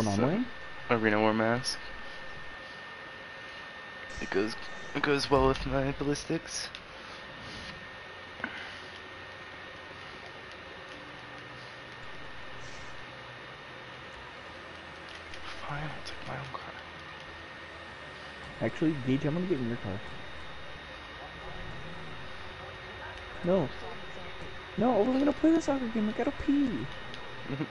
One I'm wearing? Arena War mask. It goes it goes well with my ballistics. Fine, I'll take my own car. Actually, Gage, I'm gonna get in your car. No. No, we're gonna play the soccer game. I gotta pee.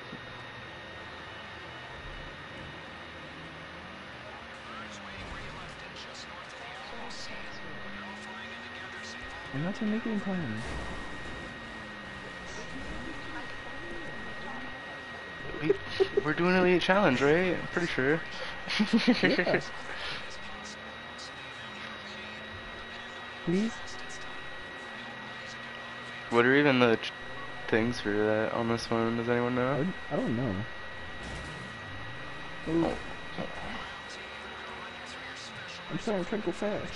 I'm not gonna make it in time. We, we're doing an elite challenge, right? I'm pretty sure. Yeah. Please? what are even the ch- things for that on this one? Does anyone know? don't- I don't know. Oh. I'm sorry, I'm trying to go fast.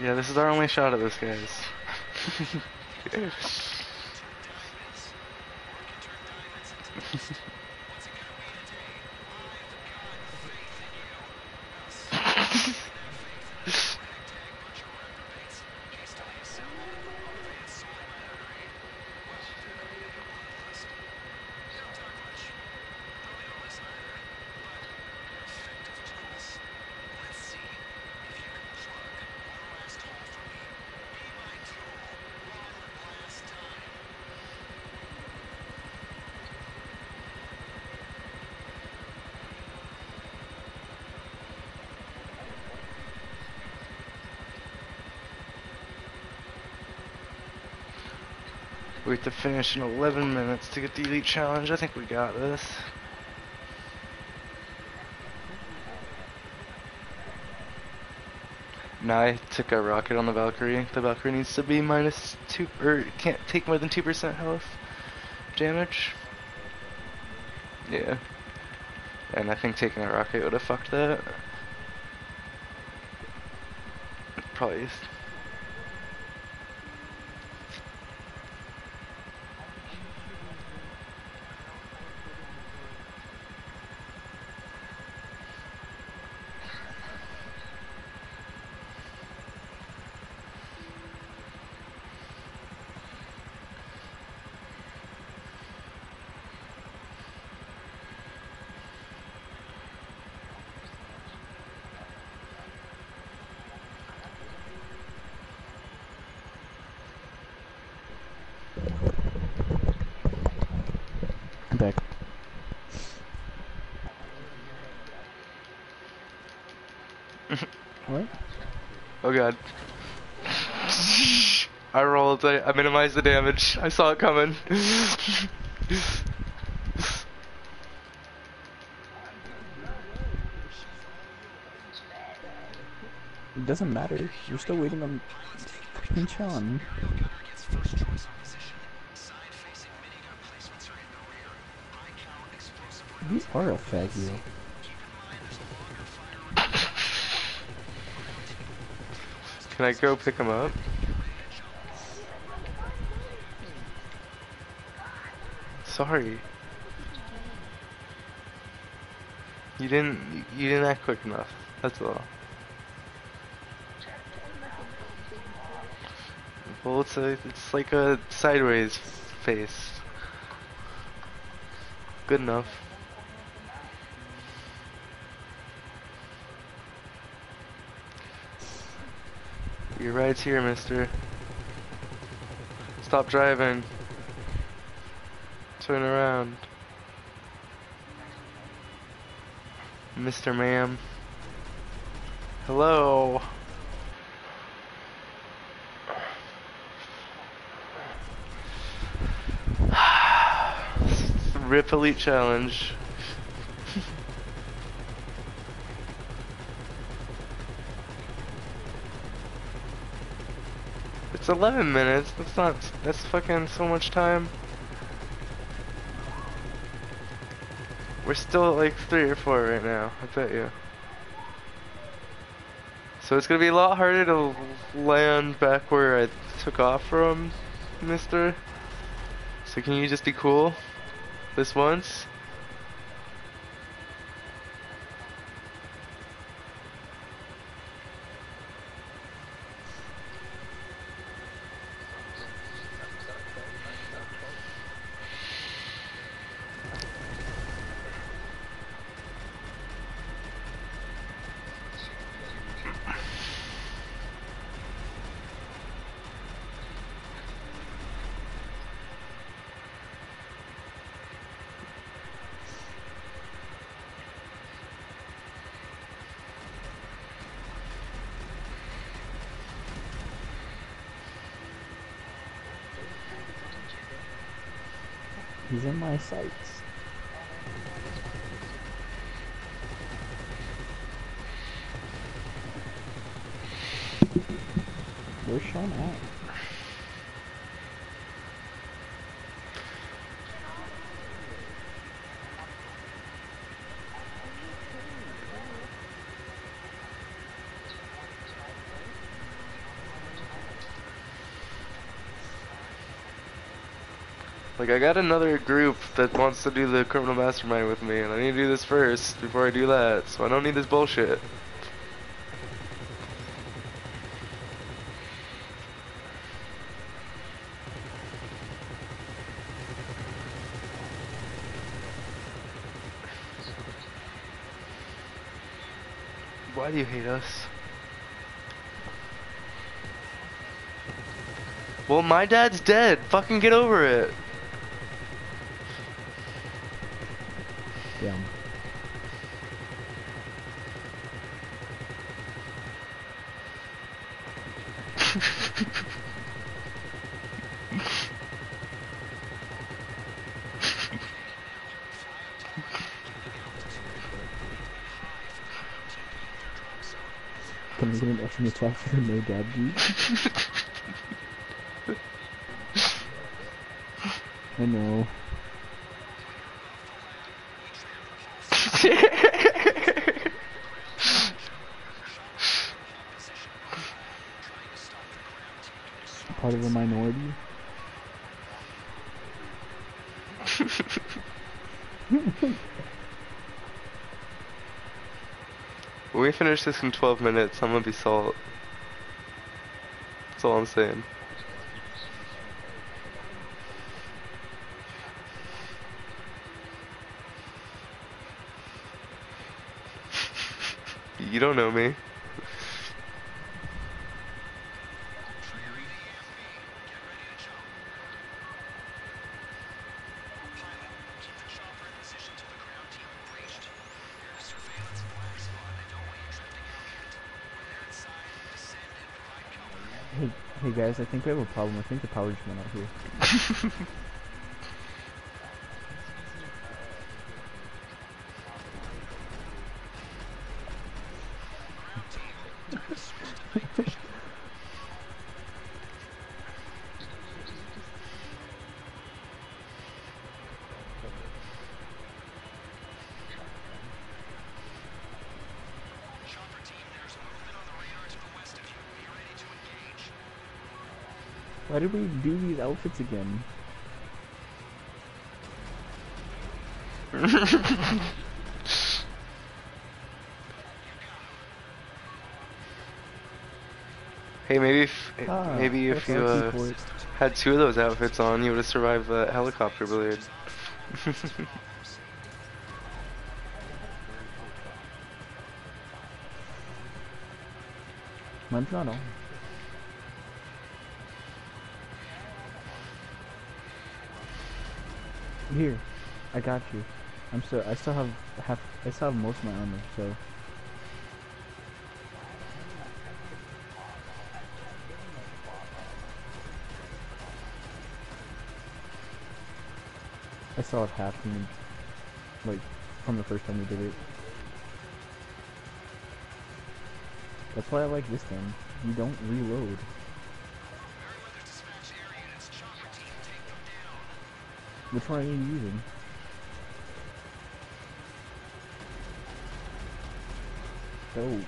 Yeah, this is our only shot at this, guys. We have to finish in 11 minutes to get the elite challenge. I think we got this. Now I took a rocket on the Valkyrie. The Valkyrie needs to be minus two, or can't take more than two percent health damage. Yeah. And I think taking a rocket would have fucked that. Probably. I'm back. what? Oh god. I rolled, I, I minimized the damage. I saw it coming. It doesn't matter. We're still waiting on fucking Sean. You are a faggy. Can I go pick him up? Sorry. You didn't, you didn't act quick enough. That's all. Well, it's a, it's like a sideways face. Good enough. Your ride's here, mister. Stop driving. Turn around. Mr. Ma'am. Hello. Rip Elite Challenge. It's 11 minutes. That's not. That's fucking so much time. We're still at like three or four right now. I bet you. So it's gonna be a lot harder to land back where I took off from, Mister. So can you just be cool? This once? He's in my sights. Where's Sean at? Like I got another group that wants to do the criminal mastermind with me, and I need to do this first before I do that. So I don't need this bullshit. Why do you hate us? Well, my dad's dead. Fucking get over it. Yeah. Can I get an estimate talk for no dad dude? I know. Part of a minority. when we finish this in 12 minutes, I'm gonna be salt. That's all I'm saying. You don't know me. Hey, hey guys, I think we have a problem. I think the power just went out here. did we do these outfits again? hey, maybe if ah, maybe if you uh, had two of those outfits on, you would have survived the helicopter blade. Mine's not on. Here, I got you. I'm still. I still have half. I still have most of my armor. So. I still have half from, like, from the first time we did it. That's why I like this gun. You don't reload. Which one are you using? Dope.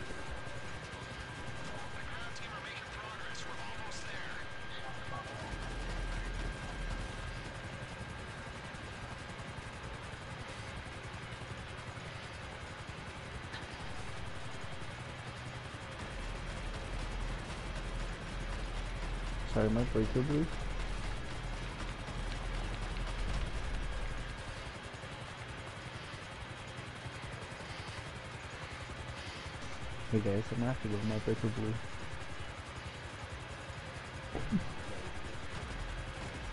Sorry, my breaker blue. Hey guys, I'm after with my breaker blue.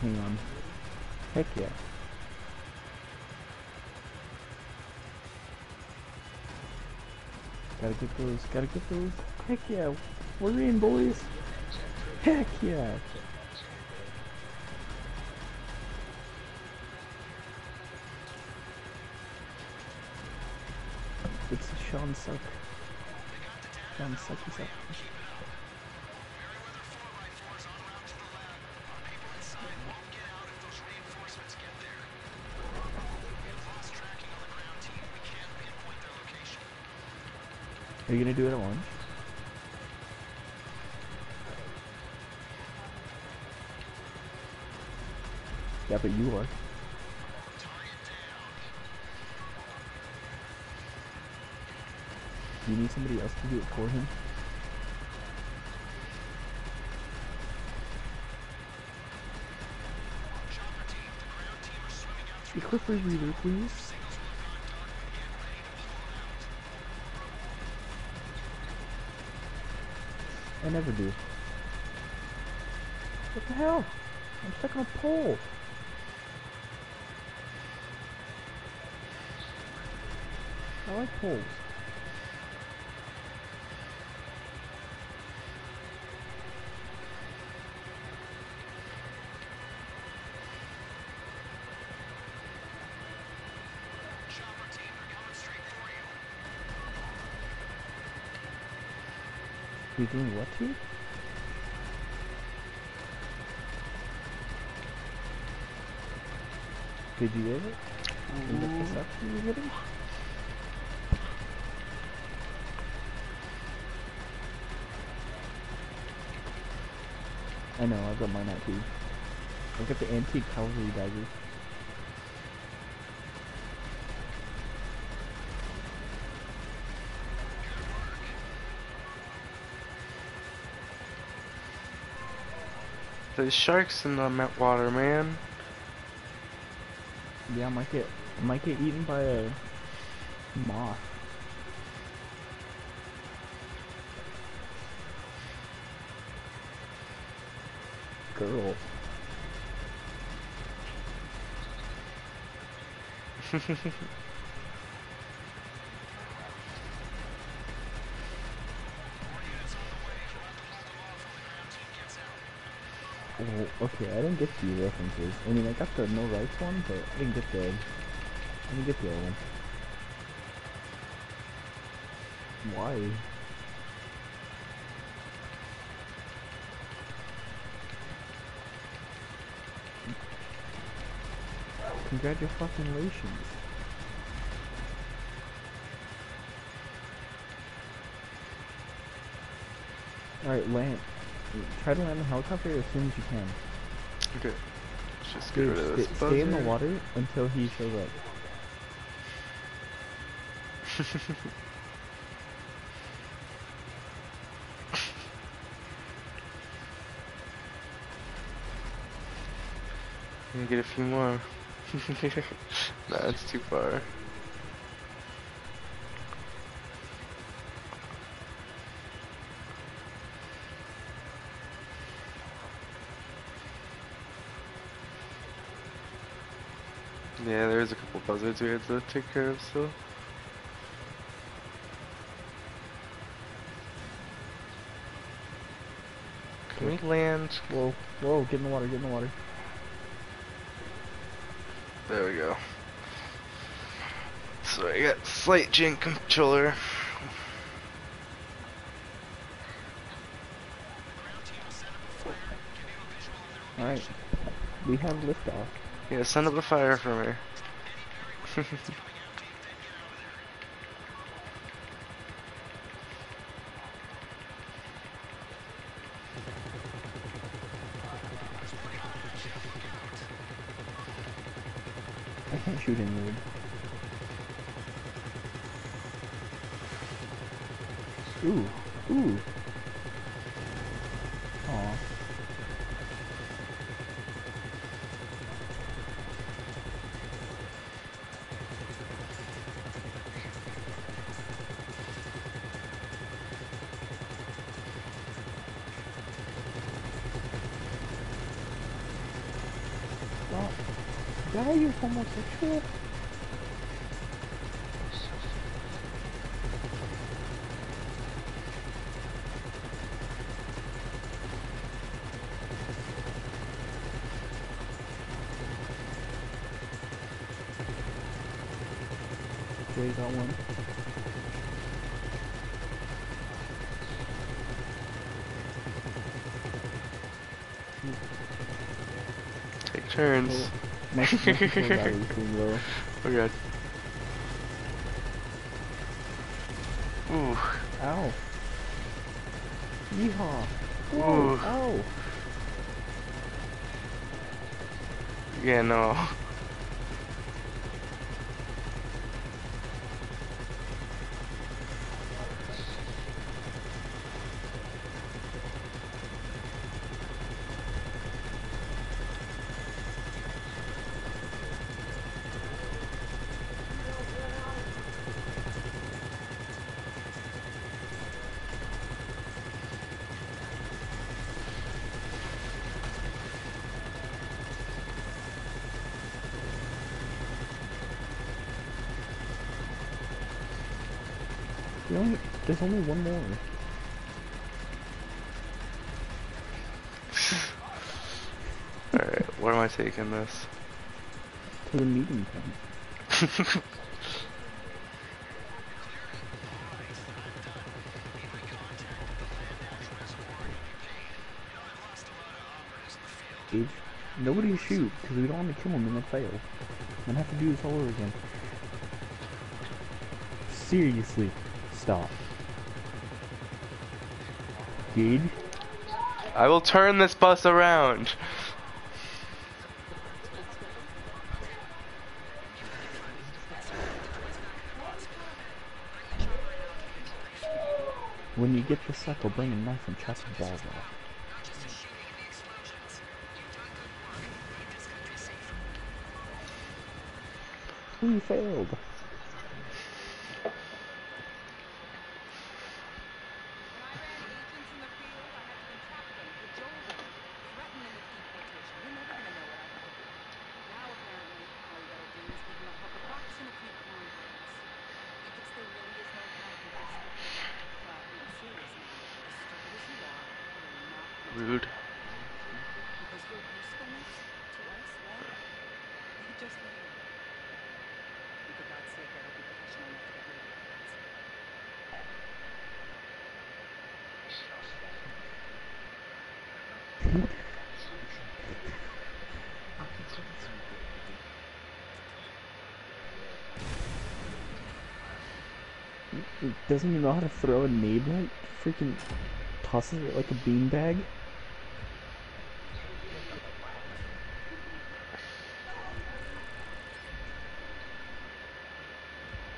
Hang on. Heck yeah. Gotta get those, gotta get those. Heck yeah. We're in, boys. Heck yeah. It's Sean Suck. Are you gonna do it at lunch? Yeah, but you are. Do you need somebody else to do it for him? Equip rebreather, please. I never do. What the hell? I'm stuck on a pole. I like poles. You doing what here? Did you get it? Mm. Did you look this up? Did you get it? I know, I've got mine out too. I've got the antique cavalry daggers. There's sharks in the water, man. Yeah, I might get, I might get eaten by a moth. Girl. Oh, okay, I didn't get the references. I mean, I got the no rights one, but I didn't get the, I didn't get the other one. Why? Congratulations. Alright, land. Try to land the helicopter as soon as you can. Okay. Let's just get Dude, rid of this stay, stay in the water until he shows up. Let me get a few more. nah, it's too far. Yeah, there's a couple buzzards we had to take care of still. Can we land? Whoa, whoa, get in the water, get in the water. There we go. So I got flight gen controller. Alright. We have liftoff. Yeah, send up a fire for me. I can't shoot in. Ooh, ooh. Stop. Guy, you're homosexual? Got one. Take turns. Oh, My, my control battery's being low. Oh god. Ooh. Ow. Yeehaw. Whoa, Ooh. ow. Yeah, no. We only, there's only one more. Alright, where am I taking this? To the meeting point. Gage, nobody shoot, because we don't want to kill him and then fail. I'm gonna have to do this all over again. Seriously, stop. Gage, I will turn this bus around. when you get the I'll bring a knife and chop the balls off. We failed. Rude. Because your usefulness to us, right? You could just leave. And for God's sake, I hope you're professional enough to get rid of your He doesn't even know how to throw a nade right. Freaking tosses it like a beanbag.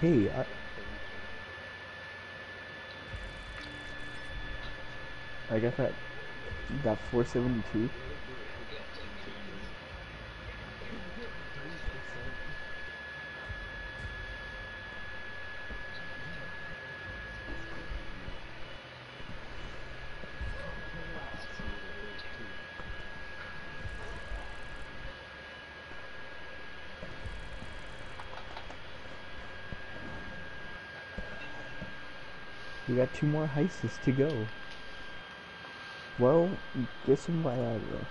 Hey, I... I got that that 472. Got two more heists to go. Well, get some Viagra.